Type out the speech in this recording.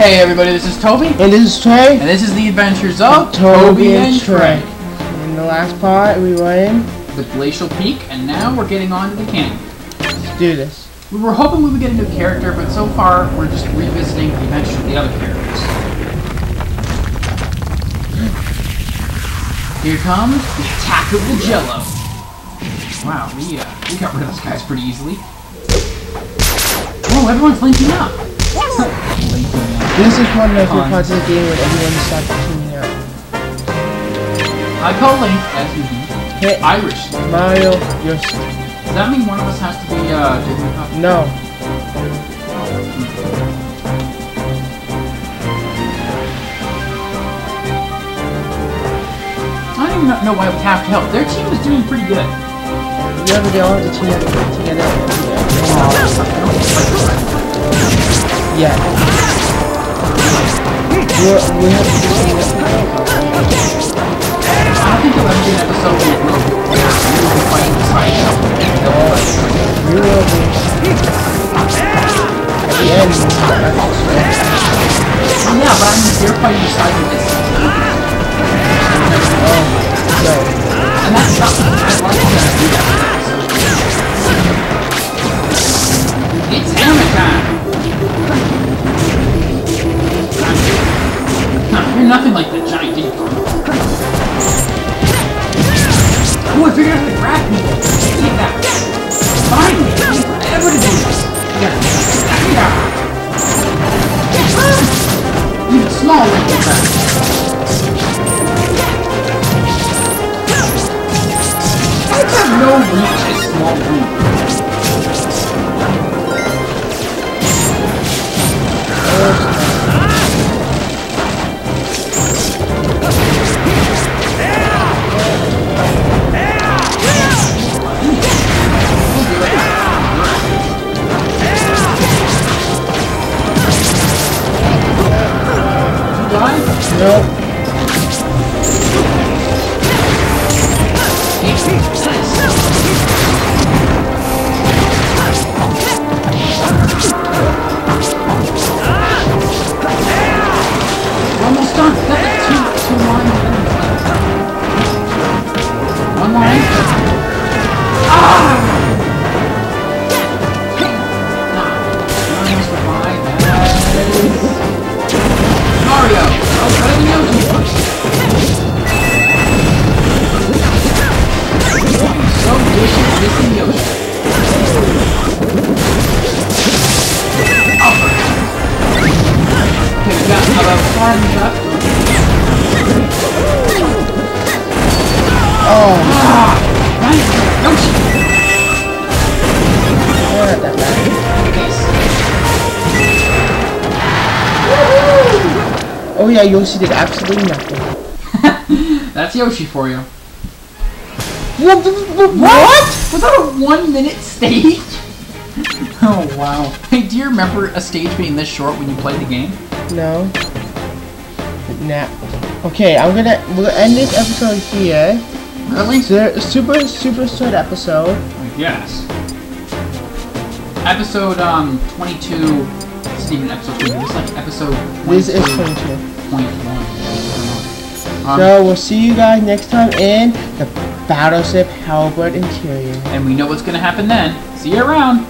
Hey everybody, this is Tobi, And this is Trey. and this is the adventures of Tobi and Trey. In the last part, we went in. The Glacial Peak, and now we're getting on to the canyon. Let's do this. We were hoping we would get a new character, but so far we're just revisiting the adventures of the other characters. Here comes the attack of the Jello. Wow, we uh, we got rid of those guys pretty easily. Oh, everyone's linking up. This is one of the few parts of the game where everyone starts teaming up. I call Link as you Hit Irish. Mario, Yoshi. Does that mean one of us has to be uh, Jigglypuff? No. I don't even know why we have to help. Their team is doing pretty good. You ever they all have to team up together? Yeah. We're, we have to up I think get an episode fighting. You be. At the end, yeah, but I mean, they're fighting beside me this Oh, no. And that's not nothing like the giant deep. Oh, I figured out the grab people. Take that. Finally! Me forever to do this. Yeah. Yeah. Even small like that. I have no reach as small reach. Die? Nope. Oh, Ah! Nice! Yoshi! they're not that bad. Oh yeah, Yoshi did absolutely nothing. That's Yoshi for you. What? What? Was that a one minute stage? oh wow. Hey, do you remember a stage being this short when you played the game? No. Nah. Okay, I'm gonna we'll end this episode here. Really? So, super super short episode. Yes. Episode um 22. This isn't even episode 22. This is like episode 22. This is 22. Um, So we'll see you guys next time in the Battleship Halberd interior. and we know what's gonna happen then. See you around.